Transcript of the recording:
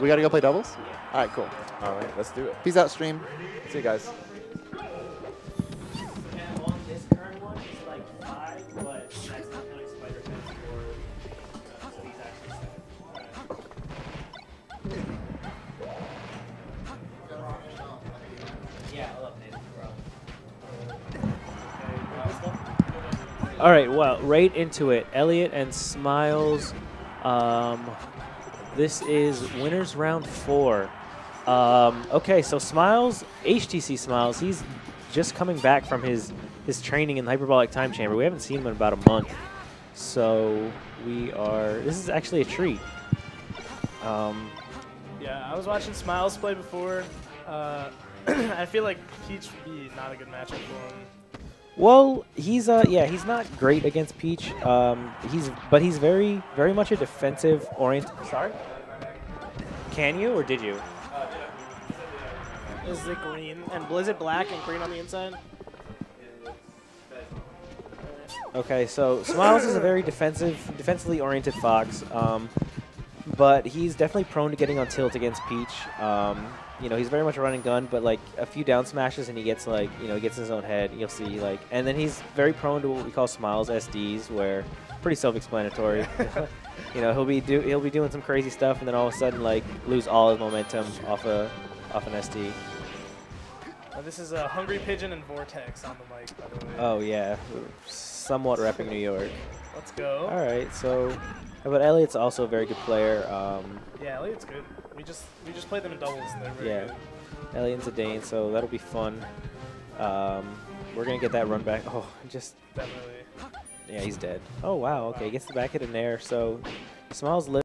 We got to go play doubles? Yeah. All right, cool. All right, let's do it. Peace out, stream. See you guys. And on this current one, it's like five, but that's not counting spider fence or so he's actually seven. Yeah, I love Nathan, bro. All right, well, right into it. Eliott and Smilez. Um, this is winners round four. Um, okay, so Smilez, HTC Smilez, he's just coming back from his his training in the hyperbolic time chamber. We haven't seen him in about a month, so we are. This is actually a treat. Um, Yeah, I was watching Smilez play before. Uh, I feel like Peach would be not a good matchup for him. Well, he's uh yeah, he's not great against Peach. Um, he's but he's very very much a defensive orient. Sorry. Can you or did you? Is it green? And Blizzard black and green on the inside? Okay, so Smilez is a very defensive, defensively oriented fox, um, but he's definitely prone to getting on tilt against Peach. Um, you know, he's very much a running gun, but like a few down smashes and he gets like, you know, he gets in his own head. You'll see like, and then he's very prone to what we call Smilez SDs, where pretty self-explanatory. you know, he'll be do he'll be doing some crazy stuff, and then all of a sudden like lose all his momentum off a off an SD. Uh, this is a Hungry Pigeon and Vortex on the mic, by the way. Oh yeah, somewhat repping New York. Let's go. All right, so but Eliott's also a very good player. Um, Yeah, Eliott's good. We just we just played them in doubles yeah, good. Eliott and Zidane, so that'll be fun. Um, we're gonna get that run back. Oh, just Definitely. yeah, he's dead. Oh wow, okay, gets the back hit in there. So Smilez lives.